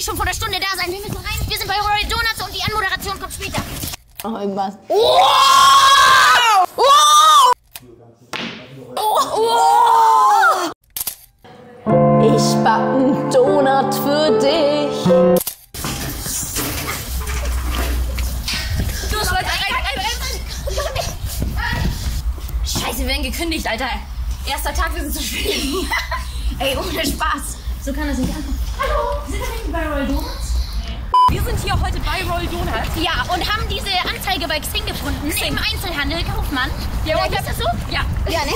eigentlich schon vor der Stunde da sein. Wir müssen rein. Wir sind bei Royal Donuts und die Anmoderation kommt später. Noch irgendwas. Ich back einen Donut für dich. Rein, rein, rein, rein. Scheiße, wir werden gekündigt, Alter. Erster Tag, wir sind zu spät. Ey, ohne Spaß. So kann das nicht anfangen. Hallo, sind wir nicht bei Royal Donuts? Wir sind hier heute bei Roll Donuts. Ja, und haben diese Anzeige bei Xing gefunden. Im Einzelhandel, Kaufmann. Ja, Oder und ist das so? Ja. Ja, ne?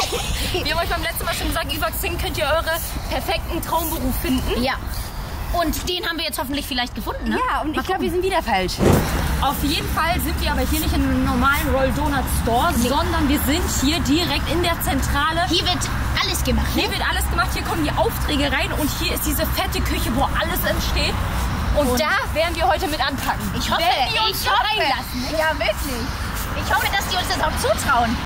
Wir haben euch beim letzten Mal schon gesagt, über Xing könnt ihr eure perfekten Traumberuf finden. Ja. Und den haben wir jetzt hoffentlich vielleicht gefunden, ne? Ja, und ich glaube, wir sind wieder falsch. Auf jeden Fall sind wir aber hier nicht in einem normalen Roll Donut Store, sondern wir sind hier direkt in der Zentrale. Hier wird alles gemacht. Hier wird alles gemacht, hier kommen die Aufträge rein und hier ist diese fette Küche, wo alles entsteht. Und, Und- da werden wir heute mit anpacken. Ich hoffe, Werden die uns ich hoffe. reinlassen? Ja, wirklich. Ich hoffe, dass die uns das auch zutrauen.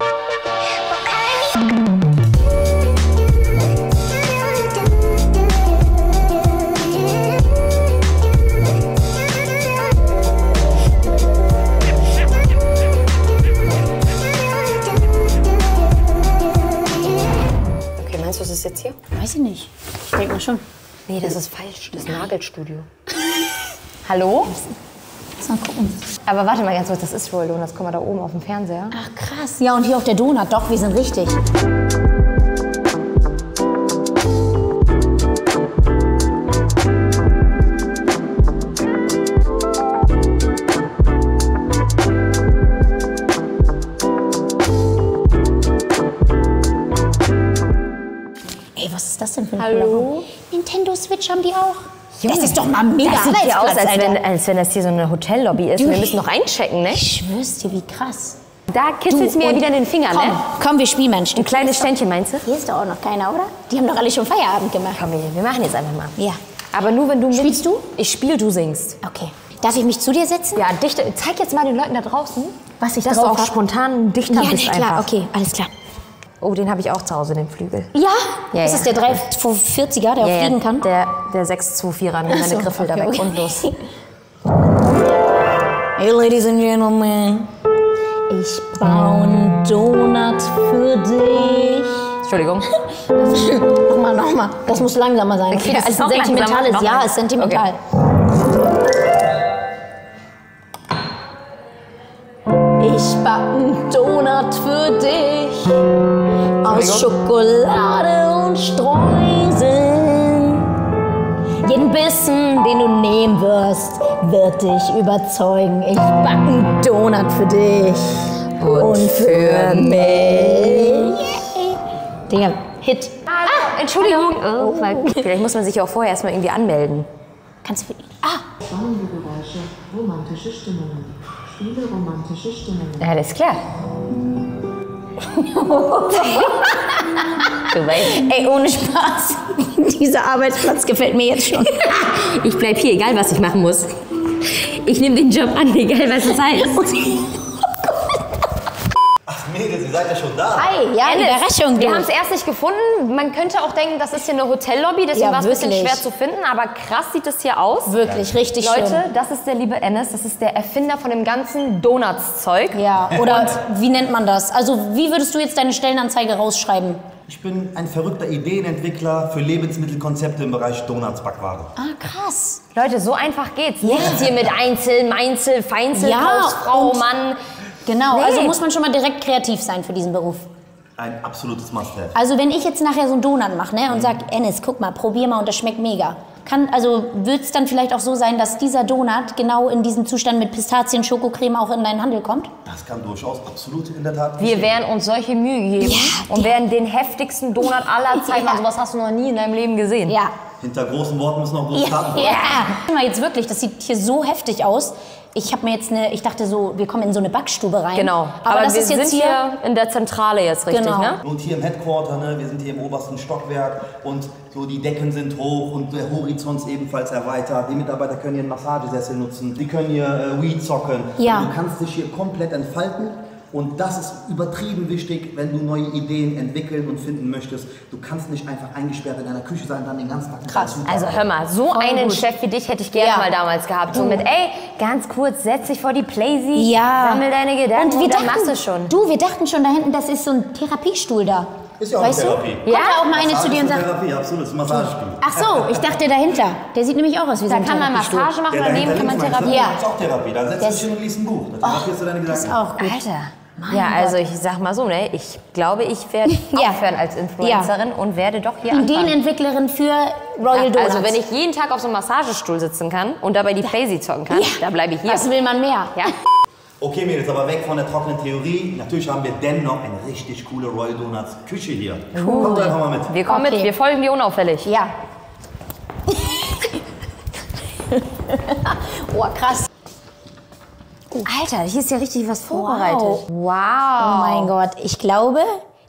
Ist jetzt hier? Weiß ich nicht. Ich denke mal schon. Nee, das ist falsch. Das Nagelstudio. Hallo? Lass mal gucken. Aber warte mal ganz kurz, das ist Roll Donuts. Guck mal da oben auf dem Fernseher. Ach krass. Ja, und hier auch der Donut. Doch, wir sind richtig. Hallo? Nintendo Switch haben die auch. das ist doch mal mega Das sieht hier aus, als wenn, als wenn das hier so eine Hotellobby ist. Du- Wir müssen noch einchecken, ne? Ich schwör's dir, wie krass. Da kitzelt mir wieder den Finger, komm, ne? Komm, wir spielen mal ein Stück. Ein kleines Ständchen, meinst du? Hier ist doch auch noch keiner, oder? Die haben doch alle schon Feierabend gemacht. Komm, wir, wir machen jetzt einfach mal. Ja. Aber nur, wenn du... mit- Spielst du? Ich spiele, du singst. Okay. Darf ich mich zu dir setzen? Ja, Dichter, zeig jetzt mal den Leuten da draußen, Was ich dass drauf du auch hab. spontan ein Dichter Ja, bist na klar. einfach. Okay, alles klar. Oh, den habe ich auch zu Hause, den Flügel. Ja? Ja, ist ja. das der 340er, der auch Ja, fliegen ja, kann? Der, der 624er, nimm Ach meine so, Griffel da okay, weg okay. und los. Hey, Ladies and Gentlemen. Ich baue einen Donut für dich. Entschuldigung. nochmal, nochmal. Das muss langsamer sein. Okay, Okay, das ist ein langsamer, sentimentales noch Ja, langsamer. ist sentimental. Ich back einen Donut für dich aus Schokolade und Streuseln. Jeden Bissen, den du nehmen wirst, wird dich überzeugen. Ich back einen Donut für dich und, für mich. Digga, Hit. Ah, Entschuldigung. Oh, weil, vielleicht muss man sich auch vorher erstmal irgendwie anmelden. Kannst du. Ah, Spannende Geräusche, romantische Stimmungen. Spiele romantische Stimmungen. Ja, alles klar. Du weißt, ey, ohne Spaß. Dieser Arbeitsplatz gefällt mir jetzt schon. ich bleib hier, egal was ich machen muss. Ich nehme den Job an, egal was es heißt. Ihr seid ja schon da. Hi, ja, Überraschung, Wir du. haben es erst nicht gefunden. Man könnte auch denken, das ist hier eine Hotellobby, deswegen Ja, war es ein bisschen schwer zu finden. Aber krass sieht es hier aus. Wirklich, richtig Leute, schön. das ist der liebe Ennis. Das ist der Erfinder von dem ganzen Donuts-Zeug. Ja, oder wie nennt man das? Also, wie würdest du jetzt deine Stellenanzeige rausschreiben? Ich bin ein verrückter Ideenentwickler für Lebensmittelkonzepte im Bereich Donuts-Backware. Ah, krass. Leute, so einfach geht's. Nicht hier mit Einzel, Meinzel, Feinzel, Ja, Kauffrau, und- Mann. Genau, Nee. also muss man schon mal direkt kreativ sein für diesen Beruf. Ein absolutes Must-Have. Also wenn ich jetzt nachher so einen Donut mache ne, und sag, Ennis, guck mal, probier mal und das schmeckt mega. Kann, also wird es dann vielleicht auch so sein, dass dieser Donut genau in diesem Zustand mit Pistazien, Schokocreme auch in deinen Handel kommt? Das kann durchaus absolut in der Tat Wir werden uns solche Mühe geben Ja, und werden den heftigsten Donut aller Zeiten machen. Sowas hast du noch nie in deinem Leben gesehen. Ja. Hinter großen Worten müssen auch große Ja, Taten folgen. ja. Guck mal jetzt wirklich, das sieht hier so heftig aus. Ich habe mir jetzt eine, ich dachte so, wir kommen in so eine Backstube rein. Genau. Aber, das wir ist jetzt sind hier, hier in der Zentrale jetzt richtig, Genau. ne? Und hier im Headquarter, ne, wir sind hier im obersten Stockwerk und so die Decken sind hoch und der Horizont ist ebenfalls erweitert. Die Mitarbeiter können hier einen Massagesessel nutzen, die können hier äh, Weed zocken. Ja. Und du kannst dich hier komplett entfalten Und das ist übertrieben wichtig, wenn du neue Ideen entwickeln und finden möchtest. Du kannst nicht einfach eingesperrt in deiner Küche sein und dann den ganzen Tag Krass. Also hör mal, so Voll einen gut. Chef wie dich hätte ich gerne Ja. mal damals gehabt. So mit, ey, ganz kurz, setz dich vor die Playsee, Ja. sammel deine Gedanken und, wir dann dachten, machst du schon. Du, wir dachten schon da hinten, das ist so ein Therapiestuhl da. Ist ja auch weißt eine du? Therapie. Kommt da auch mal eine Massage zu dir und sagt, Therapie, absolut, das ist ein Massagestuhl. ach so, ich dachte dahinter. Der sieht nämlich auch aus wie so Da ein kann man. Massage machen, Der daneben kann man du? Therapie. Ja. Das ist auch Therapie. Da setzt du dich hin und liest ein Buch. Da therapierst du deine Das ist Gedanken. auch gut. Alter. Mein ja, Gott. also ich sag mal so, ne, ich glaube, ich werde Ja. aufhören als Influencerin und werde doch hier anfangen. Ideenentwicklerin für Royal Donuts. Also wenn ich jeden Tag auf so einem Massagestuhl sitzen kann und dabei die Playsee zocken kann, Ja. da bleibe ich hier. Was will man mehr? Ja. Okay, Mädels, aber weg von der trockenen Theorie. Natürlich haben wir dennoch eine richtig coole Royal Donuts Küche hier. Kommt doch einfach mal mit. Wir kommen Okay. mit, wir folgen dir unauffällig. Ja. oh, krass. Alter, hier ist ja richtig was vorbereitet. Wow. Wow. Oh mein Gott, ich glaube,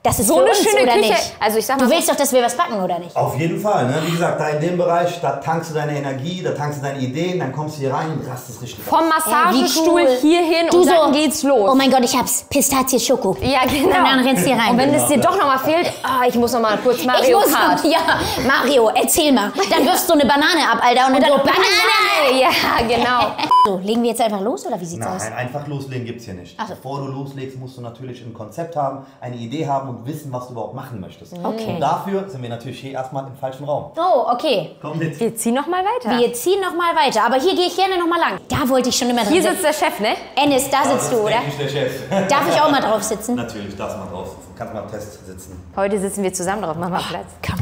das ist So für eine uns, schöne oder Küche. nicht? Also ich sag mal du willst doch, dass wir was backen, oder nicht? Auf jeden Fall, ne? Wie gesagt, da in dem Bereich, da tankst du deine Energie, da tankst du deine Ideen, dann kommst du hier rein und rastest richtig Vom aus. Massagestuhl cool. hier hin Du und dann so, geht's los. Oh mein Gott, ich hab's. Pistazie Schoko. ja, genau. Und dann rennst du hier rein. Und wenn es dir doch noch mal fehlt, ah, ich muss noch mal kurz ich Mario muss Kart. ja, Mario, erzähl mal. Dann wirfst du eine Banane ab, Alter, und dann so, Banane! Ja, genau. So, legen wir jetzt einfach los, oder wie sieht's aus? Nein, einfach loslegen gibt's hier nicht. So. Bevor du loslegst, musst du natürlich ein Konzept haben, eine Idee haben und wissen, was du überhaupt machen möchtest. Okay. Und dafür sind wir natürlich hier erstmal im falschen Raum. Oh, okay. Komm mit. Wir ziehen noch mal weiter. Wir ziehen noch mal weiter, aber hier gehe ich gerne noch mal lang. Da wollte ich schon immer drin Hier sitzt der Chef, ne? Ennis, da sitzt du, oder? Ich der Chef. Darf ich auch mal drauf sitzen? natürlich, darfst du mal drauf sitzen. Kannst mal am Test sitzen. Heute sitzen wir zusammen drauf. Mach mal Platz. Komm,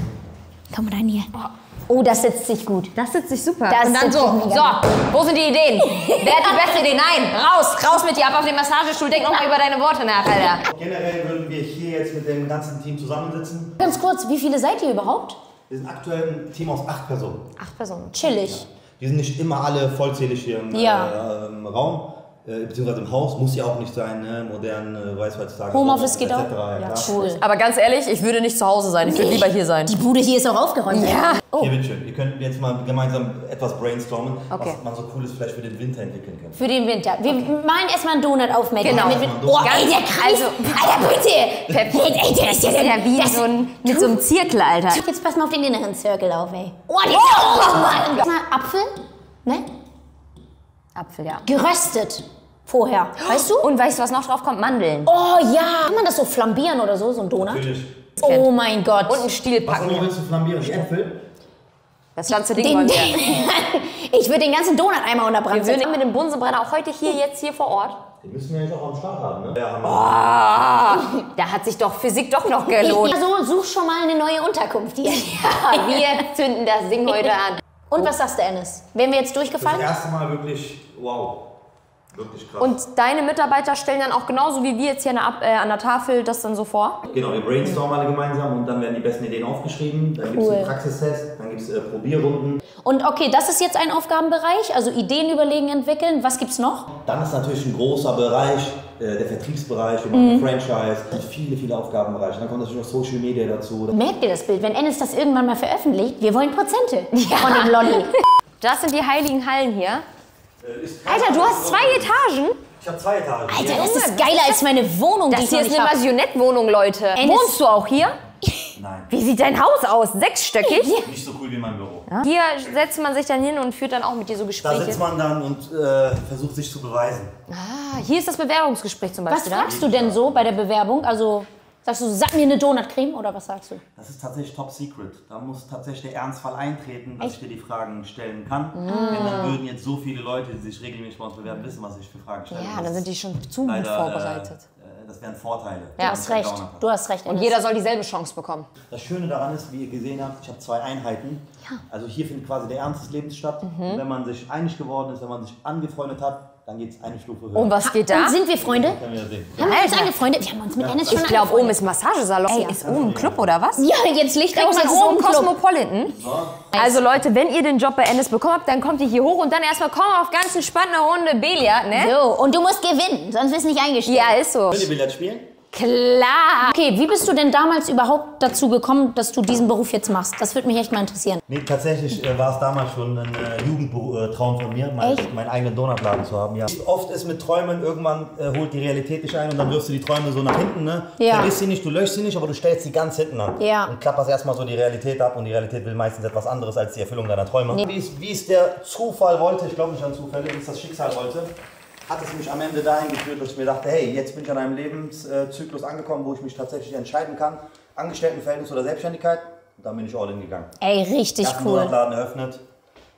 komm rein hier. Oh, das sitzt sich gut. Das sitzt sich super. Das und dann sitzt so, sich mega so, wo sind die Ideen? Wer hat die beste Idee? Nein, raus, raus mit dir, ab auf den Massagestuhl, denk noch mal über deine Worte nach, Alter. Generell würden wir hier jetzt mit dem ganzen Team zusammensitzen. Ganz kurz, wie viele seid ihr überhaupt? Wir sind aktuell ein Team aus acht Personen. Acht Personen. Chillig. Die sind nicht immer alle vollzählig hier im, Ja. äh, im Raum, beziehungsweise im Haus. Muss ja auch nicht sein, ne? modern, äh, weiß heutzutage. Homeoffice geht auch? Ja. Cool. Aber ganz ehrlich, ich würde nicht zu Hause sein, ich würde lieber hier sein. Die Bude hier ist auch aufgeräumt. Ja. Oh, Hier, bitteschön. Wir könnten jetzt mal gemeinsam etwas brainstormen, Okay. was man so cooles vielleicht für den Winter entwickeln könnte. für den Winter. Wir malen erstmal einen Donut auf, Maggie. Genau. Ganz- oh, ey, der Kreis. also- Alter, bitte. Perfekt. Ey, der ist ja, wie das, so ein, mit so einem Zirkel, Alter. Jetzt pass mal auf den inneren Circle auf, ey. Oh, der oh, Mann. Mal Apfel, ne? Apfel, ja. Geröstet. Vorher. Weißt du? Und weißt du, was noch drauf kommt? Mandeln. Oh ja. Kann man das so flambieren oder so, so ein Donut? Natürlich. Oh mein Gott. Und einen Stiel Was packen. genau willst du flambieren? Die Äpfel? Das ganze Ding Den, wollen wir. ich würde den ganzen Donut einmal unter Brand Wir würden mit dem Bunsenbrenner auch heute hier, jetzt hier vor Ort. Die müssen wir ja auch am Start haben, ne? Ja, haben wir. Da hat sich doch Physik doch noch gelohnt. Also such schon mal eine neue Unterkunft hier. Wir zünden das Ding heute an. Und was sagst du, Ennis? Wären wir jetzt Das durchgefallen? erste Mal wirklich, wow. Wirklich krass. Und deine Mitarbeiter stellen dann auch genauso wie wir jetzt hier an der, Ab- äh, an der Tafel das dann so vor? Genau, wir brainstormen alle gemeinsam und dann werden die besten Ideen aufgeschrieben. Dann gibt es Cool. einen Praxistest, dann gibt es äh, Probierrunden. Und okay, das ist jetzt ein Aufgabenbereich, also Ideen überlegen, entwickeln. Was gibt's noch? Dann ist natürlich ein großer Bereich, äh, der Vertriebsbereich, wir machen Franchise, und viele, viele Aufgabenbereiche. Dann kommt natürlich noch Social Media dazu. Merkt ihr das Bild? Wenn Ennis das irgendwann mal veröffentlicht, wir wollen Prozente von dem Lolli. Das sind die heiligen Hallen hier. Ist- Alter, du hast zwei Etagen? Ich habe zwei Etagen. Alter, das ist geiler als meine Wohnung, die Das ich hier ist eine hab. Masionette-Wohnung, Leute. Ennis- Wohnst du auch hier? Nein, Wie sieht dein Haus aus? Sechsstöckig? nicht so cool wie mein Büro. Hier setzt man sich dann hin und führt dann auch mit dir so Da Gespräche. sitzt man dann und äh, versucht sich zu beweisen. Ah, hier ist das Bewerbungsgespräch zum Was Beispiel. ne? fragst du denn so bei der Bewerbung? Also sagst du, sag mir eine Donutcreme oder was sagst du? Das ist tatsächlich top secret. Da muss tatsächlich der Ernstfall eintreten, dass ich dir die Fragen stellen kann. Denn dann würden jetzt so viele Leute, die sich regelmäßig bei uns bewerben, wissen, was ich für Fragen stelle. Ja, Das dann sind die schon zu gut leider, vorbereitet. Äh, äh, das wären Vorteile. Du hast recht. Du hast recht. Und jeder soll dieselbe Chance bekommen. Das Schöne daran ist, wie ihr gesehen habt, ich habe zwei Einheiten. Also hier findet quasi der Ernst des Lebens statt. Mhm. Und wenn man sich einig geworden ist, wenn man sich angefreundet hat, dann geht es eine Stufe höher. Und was geht da? Und sind wir Freunde? Können wir sehen. Haben wir uns angefreundet? Wir haben uns mit Ennis schon Ich glaube, oben ist Massagesalon. Ey, ist oben ein Club oder was? Ja, jetzt Licht aus, ist oben. Cosmopolitan. Also Leute, wenn ihr den Job bei Ennis bekommen habt, dann kommt ihr hier hoch und dann erstmal komm auf ganz entspannt eine Runde Billard, ne? So, und du musst gewinnen, sonst wirst du nicht eingestellt. Ja, ist so. Könnt ihr Billard spielen? Klar. Okay, wie bist du denn damals überhaupt dazu gekommen, dass du diesen Beruf jetzt machst? Das würde mich echt mal interessieren. Nee, tatsächlich äh, war es damals schon ein äh, Jugendtraum von mir, mein, Echt? meinen eigenen Donutladen zu haben. Ja. Oft ist mit Träumen, irgendwann äh, holt die Realität dich ein und dann wirfst du die Träume so nach hinten. Ne? Ja. Vergisst sie nicht, du löschst sie nicht, aber du stellst sie ganz hinten an. Ja. Und klapperst erstmal so die Realität ab und die Realität will meistens etwas anderes als die Erfüllung deiner Träume. Wie, es, wie es der Zufall wollte, ich glaube nicht an Zufälle, wie es das Schicksal wollte, hat es mich am Ende dahin geführt, dass ich mir dachte, hey, jetzt bin ich an einem Lebenszyklus angekommen, wo ich mich tatsächlich entscheiden kann, Angestelltenverhältnis oder Selbstständigkeit. Und dann bin ich all in gegangen. Ey, richtig ersten cool. Monatladen eröffnet,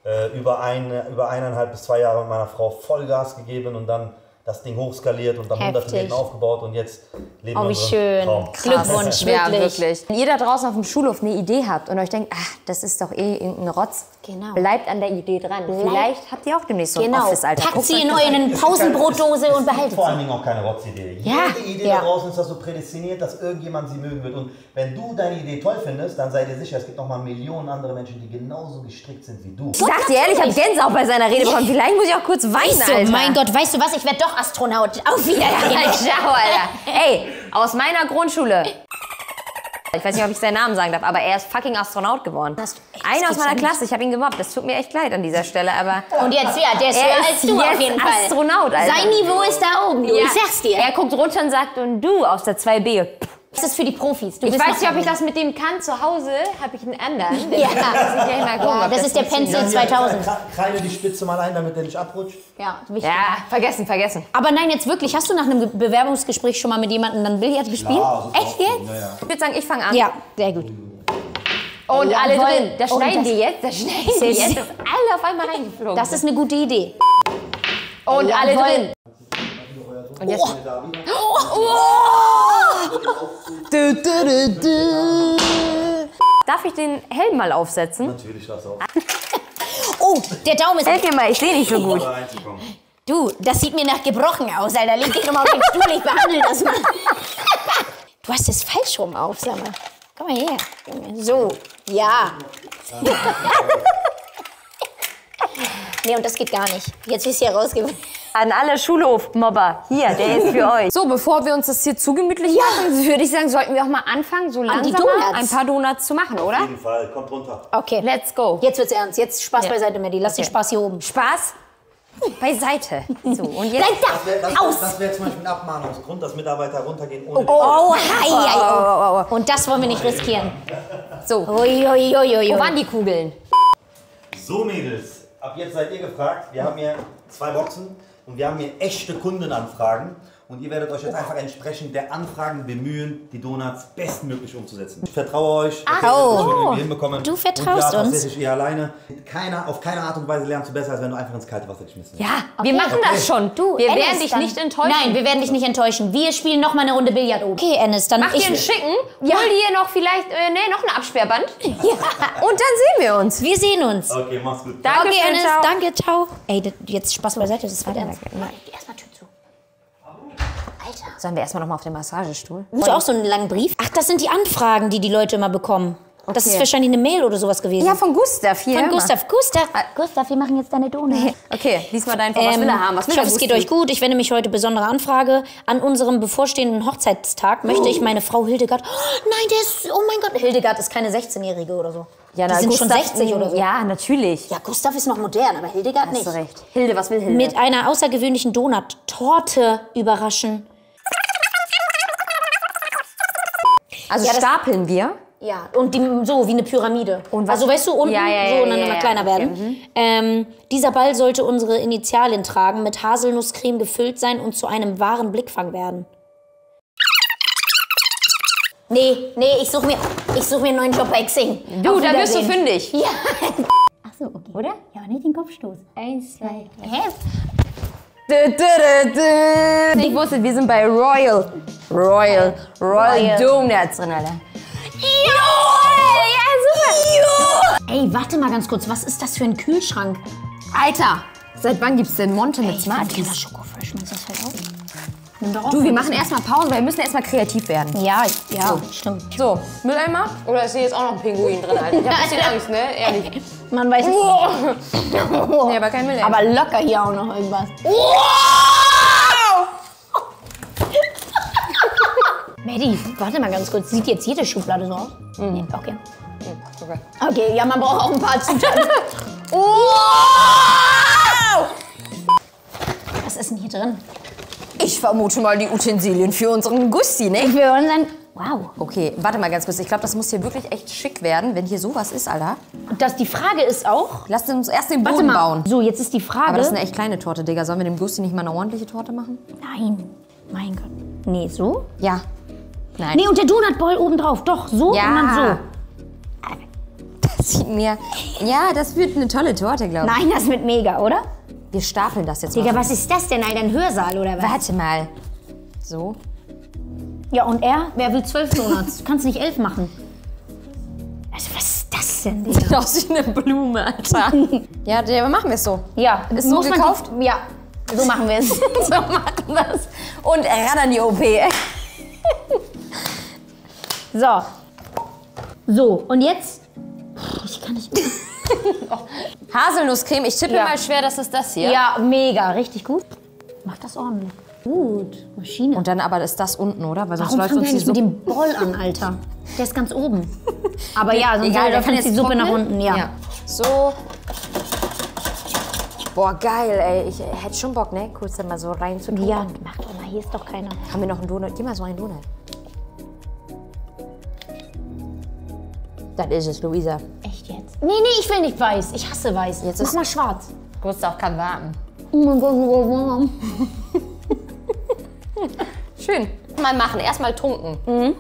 äh, über, eine, über eineinhalb bis zwei Jahre mit meiner Frau Vollgas gegeben und dann das Ding hochskaliert und dann hunderte Heftig. Läden aufgebaut und jetzt leben Oh, wir wie unseren schön. Traum. Glückwunsch, Ja, wirklich. Wenn ihr da draußen auf dem Schulhof eine Idee habt und euch denkt, ach, das ist doch eh irgendein Rotz, Genau. bleibt an der Idee dran. Vielleicht habt ihr auch demnächst so ein Genau. Office, Alter. Packt sie euch in euren Pausenbrotdose und behaltet Vor allen sie. Dingen auch keine Rotzidee. Ja, Jede Idee ja. da draußen ist das so prädestiniert, dass irgendjemand sie mögen wird. Und wenn du deine Idee toll findest, dann sei dir sicher, es gibt noch mal Millionen andere Menschen, die genauso gestrickt sind wie du. Ich sag dir ehrlich, ich hab Gänsehaut bei seiner Rede bekommen. Vielleicht muss ich auch kurz weinen, Weißt du, Alter. mein Gott, weißt du was? Ich werde doch Astronaut. Auf Wiedersehen. Ciao, Alter. Ey, aus meiner Grundschule. Ich weiß nicht, ob ich seinen Namen sagen darf, aber er ist fucking Astronaut geworden. Das- ey, Einer aus meiner. Klasse, ich habe ihn gemobbt. Das tut mir echt leid an dieser Stelle, aber Und jetzt, ja, der ist Er höher als du auf jeden Fall. Astronaut, Alter. Sein Niveau ist da oben, du. Ja. Ich sag's dir. er guckt runter und sagt, und du aus der 2B. Das ist für die Profis. Du Ich bist weiß nicht, ob ich da das mit dem kann. Zu Hause habe ich einen anderen. Ja. Gleich mal gucken, Ja, das ist der. Pencil Ja, hier, 2000. kre- Kreide die Spitze mal ein, damit der nicht abrutscht. Ja, wichtig. Ja, vergessen, vergessen. Aber nein, jetzt wirklich, hast du nach einem Ge- Bewerbungsgespräch schon mal mit jemandem dann Billard gespielt? Klar, das Echt jetzt? ja, ja. Ich würde sagen, ich fange an. Ja, sehr gut. Und alle Jawohl. drin. Da Und schneiden das- die jetzt. Da schneiden die jetzt. alle auf einmal reingeflogen. Das ist eine gute Idee. Und alle drin. Und jetzt. Darf ich den Helm mal aufsetzen? Natürlich das auch. Oh, der Daumen ist... Helf mir mal, ich sehe nicht so gut. Du, das sieht mir nach gebrochen aus, Alter. Leg dich nochmal auf den Stuhl, ich behandle das mal. Du hast es falsch rum auf, sag mal. Komm mal her. So, ja. nee, und das geht gar nicht. Jetzt ist hier rausgekommen. An alle Schulhofmobber, hier, der ist für euch. So, bevor wir uns das hier zu gemütlich machen, würde ich sagen, sollten wir auch mal anfangen, so langsam mal ein paar Donuts zu machen, oder? Auf jeden Fall, kommt runter. Okay, Let's go. jetzt wird's ernst. Jetzt Spaß Ja. beiseite, Maddie. Lass den Okay. Spaß hier oben. Spaß beiseite. So, und jetzt. Bleib Das wäre da! das, Aus! das wär zum Beispiel ein Abmahnungsgrund, dass Mitarbeiter runtergehen ohne Oh, Oh, oh. oh, oh, Und das wollen wir nicht riskieren. So, Ui, ui, ui, ui. wo waren die Kugeln? So Mädels, ab jetzt seid ihr gefragt. Wir haben hier zwei Boxen und wir haben hier echte Kundenanfragen. Und ihr werdet euch jetzt einfach entsprechend der Anfragen bemühen, die Donuts bestmöglich umzusetzen. Ich vertraue euch. dass wir oh. das schon irgendwie hinbekommen. Du vertraust und ja, uns. tatsächlich ihr alleine. Keiner, auf keine Art und Weise lernst du besser, als wenn du einfach ins kalte Wasser geschmissen wirst. Ja, wir machen das schon. Du, wir Ennis, werden dich dann- nicht enttäuschen. Nein, wir werden dich nicht enttäuschen. Wir spielen noch mal eine Runde Billard oben. Okay, Ennis, dann Mach dir einen schicken, hol dir noch vielleicht, äh, nee, noch ein Absperrband. Ja. Und dann sehen wir uns. Wir sehen uns. Okay, mach's gut. Danke, okay, Ennis, ciao. danke, ciao. Ey, jetzt Spaß beiseite, das war ernst. Erstmal. Alter. Sollen wir erstmal noch mal auf den Massagestuhl? Hast du auch so einen langen Brief? Ach, das sind die Anfragen, die die Leute immer bekommen. Das ist Okay. wahrscheinlich eine Mail oder sowas gewesen. Ja, von Gustav hier. Von. Gustav. Gustav, Gustav, wir machen jetzt deine Donut. Okay, lies mal deinen vor. Was Ähm, will er haben? Was will ich hoffe, es geht euch gut. Ich wende mich heute besondere Anfrage. An unserem bevorstehenden Hochzeitstag möchte ich meine Frau Hildegard. Oh, nein, der ist. Oh mein Gott. Hildegard ist keine 16-Jährige oder so. Ja, die na, sind Gustav, schon 60 oder so. Ja, natürlich. Ja, Gustav ist noch modern, aber Hildegard Hast nicht. du recht. Hilde, was will Hilde? Mit einer außergewöhnlichen Donut-Torte überraschen. Also Ja, stapeln wir. Ja, und die, so wie eine Pyramide. Und was- also weißt du, unten Ja, ja, ja, so und dann ja, immer ja, kleiner okay, werden. Ähm, dieser Ball sollte unsere Initialien tragen, mit Haselnusscreme gefüllt sein und zu einem wahren Blickfang werden. Nee, nee, ich suche mir, ich such mir einen neuen Job bei Xing. Du, da wirst du fündig. Ja. Ach so, okay. Oder? Ja, nicht den Kopfstoß. Eins, zwei, hä? Ich wusste, wir sind bei Royal. Royal. Royal, Donuts drin, Alter. Ey, warte mal ganz kurz, was ist das für ein Kühlschrank? Alter, seit wann gibt's denn Monte mit Ich Smarties? das Schokofrisch, meinst du das fällt auf? Nimm doch auch Du, wir machen erstmal Pause, weil wir müssen erstmal kreativ werden. Ja, ich- ja, stimmt. So, Mülleimer? Oder ist hier jetzt auch noch ein Pinguin drin, Alter? Ich hab ein bisschen Angst, ne? Ehrlich. Man weiß Nee, aber kein Mülleimer. Aber locker hier auch noch irgendwas. Maddie, warte mal ganz kurz. Sieht jetzt jede Schublade so aus? Mhm. Nee, okay. Okay. Okay, ja, man braucht auch ein paar Zutaten. Wow! Was ist denn hier drin? Ich vermute mal die Utensilien für unseren Gussi, ne? Für unseren... Wow. Okay, warte mal ganz kurz. Ich glaube, das muss hier wirklich echt schick werden, wenn hier sowas ist, Alter. Und das, die Frage ist auch... Lass uns erst den Boden bauen. So, jetzt ist die Frage... Aber das ist eine echt kleine Torte, Digga. Sollen wir dem Gussi nicht mal eine ordentliche Torte machen? Nein. Mein Gott. Nee, so? Ja. Nein. Nee, und der Donutball oben drauf. Doch, so Ja. und dann so. Das sieht mir. Ja, das wird eine tolle Torte, glaube ich. Nein, das wird mega, oder? Wir stapeln das jetzt Digga, mal. was ist das denn, Alter? Ein Hörsaal oder was? Warte mal. So. Ja, und er? Wer will zwölf Donuts? Du kannst nicht elf machen. Also, was ist das denn, Digga? Sieht aus wie eine Blume, Alter. ja, der, machen wir es so. Ja, Ist so muss man gekauft? Die, ja, so machen wir es. so machen wir es. Und ran an die OP. so. So, und jetzt? Ich kann nicht. Haselnusscreme. Ich tippe Ja. mal schwer, dass es das hier. Ja, mega, richtig gut. Mach das ordentlich. Gut, Maschine. Und dann aber ist das unten, oder? Weil sonst Warum läuft fangen uns wir die nicht mit Suppe. dem Boll an, Alter? Der ist ganz oben. Aber ja, sonst Egal, der läuft kann uns jetzt die Suppe nach unten. Ja. So. Boah, geil, ey. Ich hätte schon Bock, ne? Kurz dann mal so rein zu tun. Ja, mach doch mal, hier ist doch keiner. Haben wir noch einen Donut? Gib mal so einen Donut. Das ist es, Luisa. Echt jetzt? Nee, nee, ich will nicht weiß. Ich hasse weiß. Jetzt Mach ist- mal schwarz. Gustav kann warten. Oh mein Gott, so warm. Schön. Mal machen. Erstmal tunken.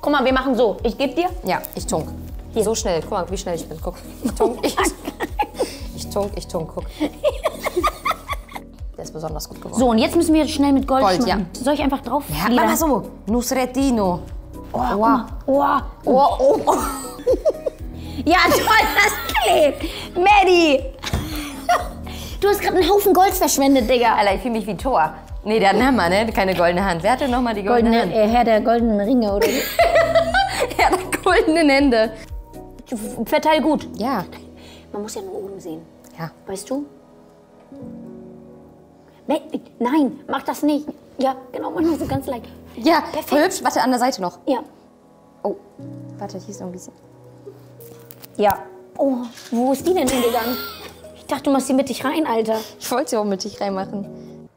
Guck mal, wir machen so. Ich gebe dir. Ja, ich tunk. So schnell. Guck mal, wie schnell ich bin. Guck. Ich tunk. Ich, ich tunk, ich tunk. Guck. Der ist besonders gut geworden. So, und jetzt müssen wir schnell mit Gold, Gold, schmücken. Soll ich einfach drauf? Ja, mach mal so. Nusretino. Oh, mal. oh, Oh, oh, oh. Ja, toll, das klebt. Maddie. Du hast gerade einen Haufen Gold verschwendet, Digga. Alter, ich fühle mich wie Thor. Nee, der hat einen Hammer, ne? Keine goldene Hand. Wer hatte nochmal die goldene, Goldene, äh, Herr der goldenen Ringe oder so. Hand? Er hat goldenen Hände. Verteil gut. Ja. Man muss ja nur oben sehen. Ja. Weißt du? Nein, mach das nicht. Ja, genau, mach nur so ganz leicht. Ja, Perfekt. voll hübsch. Warte, an der Seite noch. Ja. Oh. Warte, hier ist noch ein bisschen. Ja. Oh, wo ist die denn hingegangen? Ich dachte, du machst die mittig rein, Alter. Ich wollte sie auch mit dich reinmachen.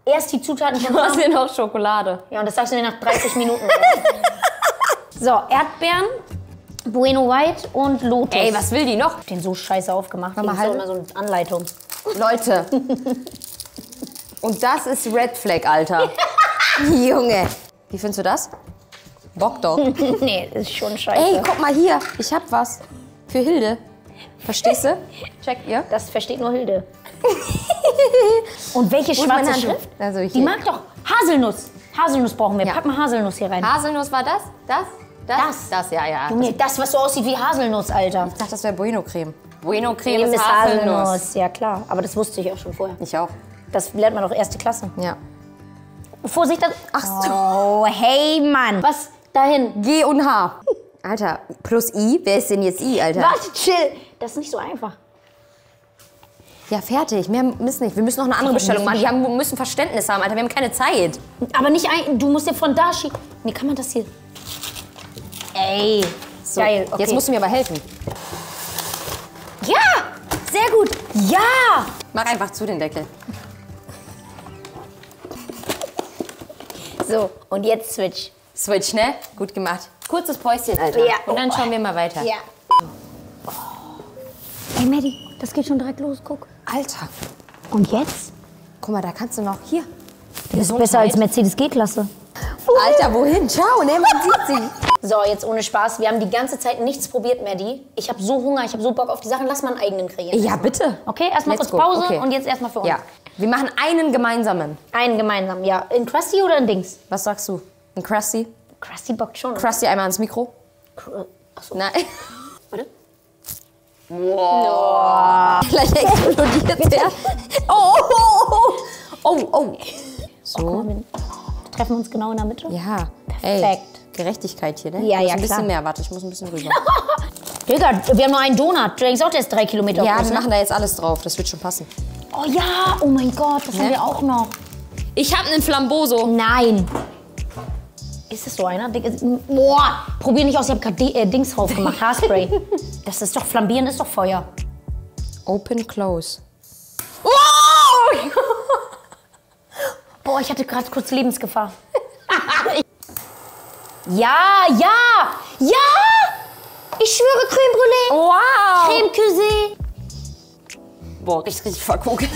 Erst die Zutaten Du hast ja noch Schokolade. Ja, und das sagst du dir nach 30 Minuten. so, Erdbeeren, Bueno White und Lotus. Ey, was will die noch? Den so scheiße aufgemacht. Mach mal halbe. doch immer so eine Anleitung. Leute. Und das ist Red Flag, Alter. Junge. Wie findest du das? Bock doch. nee, das ist schon scheiße. Ey, guck mal hier. Ich hab was. Für Hilde. Verstehst du? Checkt ihr? Das versteht nur Hilde. Und welche schwarze? Schrift? Also Die mag doch Haselnuss. Haselnuss brauchen wir. Ja. Pack mal Haselnuss hier rein. Haselnuss war das? Das? Das? Das. Das, ja, ja. Junge, das, was so aussieht wie Haselnuss, Alter. Ich dachte, das wäre Bueno-Creme. Bueno-Creme Creme ist ist Haselnuss. Haselnuss. Ja, klar. Aber das wusste ich auch schon vorher. Ich auch. Das lernt man doch erste Klasse. Ja. Vorsicht, das... Ach so. Oh, hey, Mann. Was? Dahin. G und H. Alter, plus I? Wer ist denn jetzt I, Alter? Warte, chill. Das ist nicht so einfach. Ja, fertig. Mehr müssen nicht. Wir müssen noch eine andere Bestellung machen. Die haben, müssen Verständnis haben, Alter. Wir haben keine Zeit. Aber nicht ein... Du musst ja von da schieben. Nee, kann man das hier... Ey. So, Geil, okay. Jetzt musst du mir aber helfen. Ja! Sehr gut. Ja! Mach einfach zu den Deckel. So, und jetzt Switch. Switch, ne? Gut gemacht. Kurzes Päuschen, Alter. Ja. Und dann schauen wir mal weiter. Ja. Ey, Maddie, das geht schon direkt los, guck. Alter. Und jetzt? Guck mal, da kannst du noch. Hier. Das ist besser als Mercedes G-Klasse. Alter, wohin? Ciao, ne? Man sieht sie. So, jetzt ohne Spaß. Wir haben die ganze Zeit nichts probiert, Maddie. Ich habe so Hunger, ich habe so Bock auf die Sachen. Lass mal einen eigenen kreieren. Ja, bitte. Okay, erstmal kurz go. Pause Okay. und jetzt erstmal für uns. Ja. Wir machen einen gemeinsamen. Einen gemeinsam, ja. In Krusty oder in Dings? Was sagst du? Ein Krusty? Krusty bockt schon. Krusty einmal ans Mikro? Kr- Achso, Nein. warte. Gleich explodiert der. Oh, oh, oh, oh. So. wir treffen uns genau in der Mitte. Ja. Perfekt. Gerechtigkeit hier, ne? Ja, ja, Ein bisschen klar. mehr, warte, ich muss ein bisschen rüber. Digga, wir haben nur einen Donut. Du denkst auch, der ist drei Kilometer ja, wir ne? machen da jetzt alles drauf, das wird schon passen. Oh ja, oh mein Gott, das haben wir auch noch. Ich habe einen Flamboso. Nein. Ist es so einer? Boah, probier nicht aus, ich hab grad D- äh, Dings drauf gemacht, Haarspray. Das ist doch, flambieren ist doch Feuer. Open, close. Boah, ich hatte gerade kurz Lebensgefahr. ja, ja, ja! Ich schwöre, Creme Brûlée. Wow! Creme Cusé. Boah, richtig, richtig verguckt.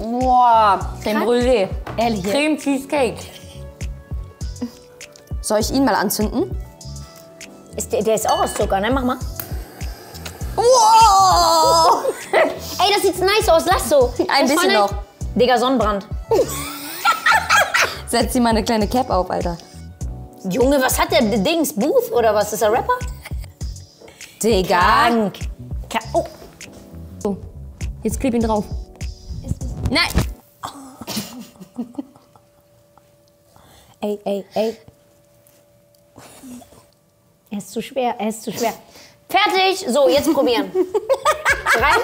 Boah, Creme Brûlée. Ehrlich. Creme Cheesecake. Soll ich ihn mal anzünden? Ist der, der ist auch aus Zucker, ne? Mach mal. Wow! Ey, das sieht nice aus, lass so. Ein Das bisschen nice. noch. Digga, Sonnenbrand. Setz dir mal eine kleine Cap auf, Alter. Junge, was hat der Dings? Booth oder was? Ist er Rapper? Digga. Krank. Ka oh, So, jetzt kleb ihn drauf. Nein! ey, ey, ey. Er ist zu schwer, er ist zu schwer. Fertig! So, jetzt probieren. Rein.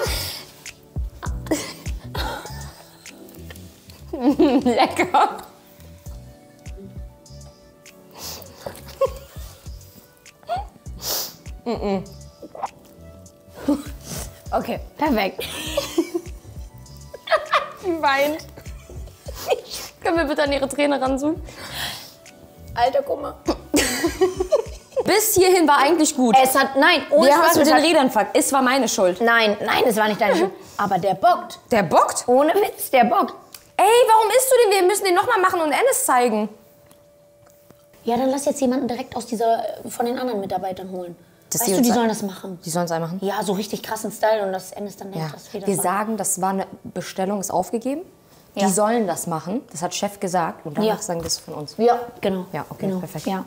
Lecker. Okay, perfekt. Weint. Können wir bitte an ihre Träne ranzoomen? Alter, guck mal. Bis hierhin war eigentlich gut. Es hat, nein, ohne Wir haben es mit den Rädern verkackt. Es war meine Schuld. Nein, nein, es war nicht deine Schuld. Aber der bockt. Der bockt? Ohne Witz, der bockt. Ey, warum isst du den? Wir müssen den nochmal machen und Ennis zeigen. Ja, dann lass jetzt jemanden direkt aus dieser, von den anderen Mitarbeitern holen. Das weißt die du, die sollen das machen. Die sollen es einmal machen. Ja, so richtig krassen Style und das Ennis dann denkt, Ja. das wieder Wir war. sagen, das war eine Bestellung, ist aufgegeben. Ja. Die sollen das machen. Das hat Chef gesagt. Und danach Ja. sagen das von uns. Ja, genau. Ja, okay, genau. perfekt. Ja.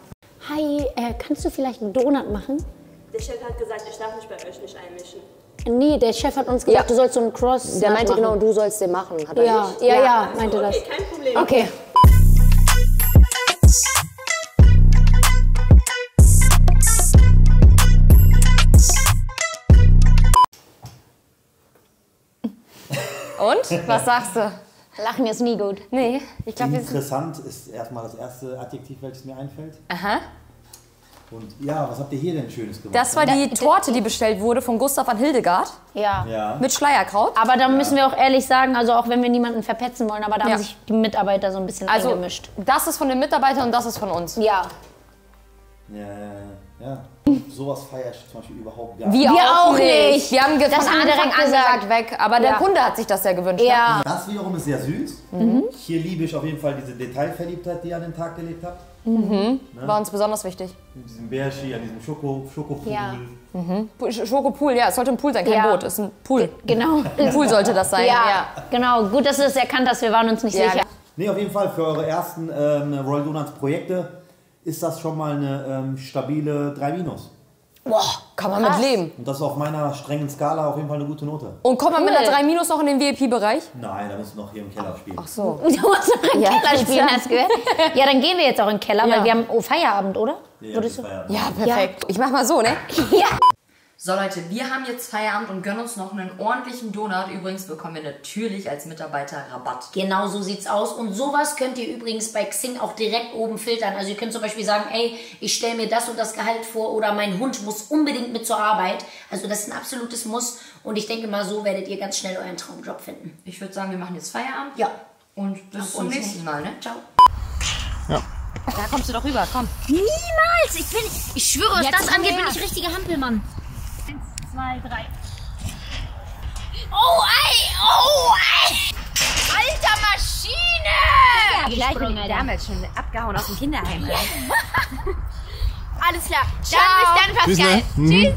Hi, äh, kannst du vielleicht einen Donut machen? Der Chef hat gesagt, ich darf mich bei euch nicht einmischen. Nee, der Chef hat uns gesagt, Ja. du sollst so einen Cross. Der meinte machen. genau, du sollst den machen. Hat er Ja, nicht? ja, ja, meinte das. Okay, kein Problem. Okay. Und? Was sagst du? Lachen ist nie gut. Nee, ich glaube, wir sind... Interessant ist erstmal das erste Adjektiv, welches mir einfällt. Aha. Und ja, was habt ihr hier denn Schönes gemacht? Das war die Torte, die bestellt wurde von Gustav an Hildegard Ja. Ja. mit Schleierkraut. Aber da müssen wir auch ehrlich sagen, also auch wenn wir niemanden verpetzen wollen, aber da Ja. haben sich die Mitarbeiter so ein bisschen Also, eingemischt. das ist von den Mitarbeitern und das ist von uns. Ja. Ja, ja, ja. Sowas feiere ich zum Beispiel überhaupt gar Wir, Wir auch, auch nicht. Wir haben Das von haben wir Anfang direkt an gesagt. gesagt weg. Aber der Ja. Kunde hat sich das ja gewünscht. Ne? Ja. Das wiederum ist sehr süß. Mhm. Hier liebe ich auf jeden Fall diese Detailverliebtheit, die ihr an den Tag gelegt habt. War uns besonders wichtig. Mit diesem Bärschi, an diesem Schoko, Schokopool. Ja. Pu- Schokopool, ja, es sollte ein Pool sein, kein Ja. Boot. Es ist ein Pool. Genau. Ein Pool sollte das sein. Ja, Ja. genau. Gut, dass du das erkannt hast. Wir waren uns nicht Ja. sicher. Nee, auf jeden Fall für eure ersten ähm, Royal Donuts Projekte ist das schon mal eine ähm, stabile 3 Minus. Boah, Kann man mit leben. Und das ist auf meiner strengen Skala auf jeden Fall eine gute Note. Und kommt man mit Cool. einer 3 Minus noch in den VIP-Bereich? Nein, da müssen wir noch hier im Keller spielen. Ach so. Du musst noch im Ja, Keller spielen, hast du gehört? Ja, dann gehen wir jetzt auch in den Keller, Ja. weil wir haben oh, Feierabend, oder? Ja, du? war ja- Ja, perfekt. Ich mach mal so, ne? Ja. So Leute, wir haben jetzt Feierabend und gönnen uns noch einen ordentlichen Donut. Übrigens bekommen wir natürlich als Mitarbeiter Rabatt. Genau so sieht's aus. Und sowas könnt ihr übrigens bei Xing auch direkt oben filtern. Also ihr könnt zum Beispiel sagen, ey, ich stelle mir das und das Gehalt vor oder mein Hund muss unbedingt mit zur Arbeit. Also das ist ein absolutes Muss. Und ich denke mal, so werdet ihr ganz schnell euren Traumjob finden. Ich würde sagen, wir machen jetzt Feierabend. Ja. Und bis zum nächsten Mal, ne? Ciao. Da kommst du doch rüber, komm. Niemals! Ich bin, ich schwöre, was Jetzt das angeht, her. bin ich richtiger Hampelmann. Zwei, drei. Oh, ey! Oh, ey! Alter Maschine! Gleich bin ich damals schon abgehauen aus dem Kinderheim. Alles klar. Dann bis dann, Pascal. Tschüss.